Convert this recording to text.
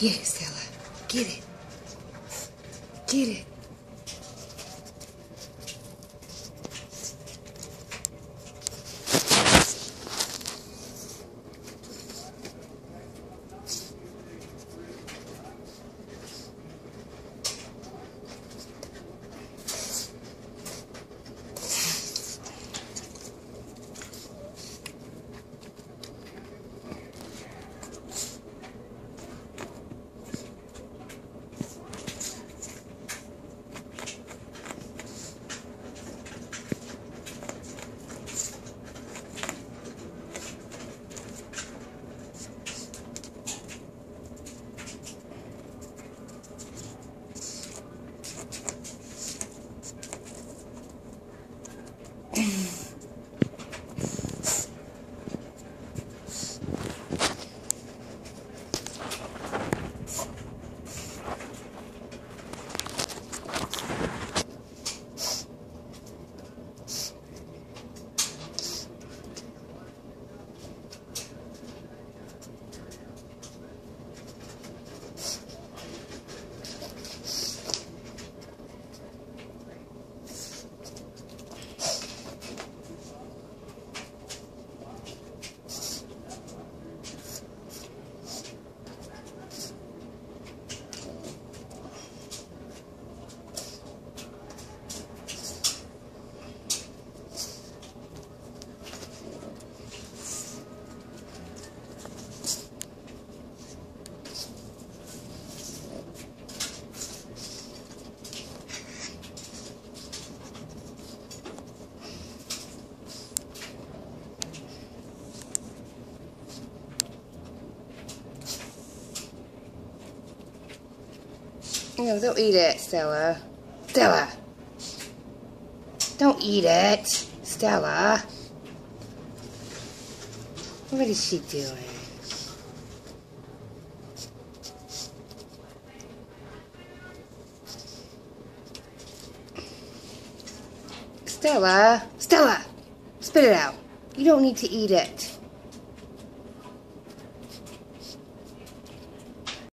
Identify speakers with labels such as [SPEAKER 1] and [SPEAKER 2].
[SPEAKER 1] Get it, Stella. Get it. No, don't eat it, Stella. Stella! Don't eat it, Stella. What is she doing? Stella! Stella! Spit it out. You don't need to eat it.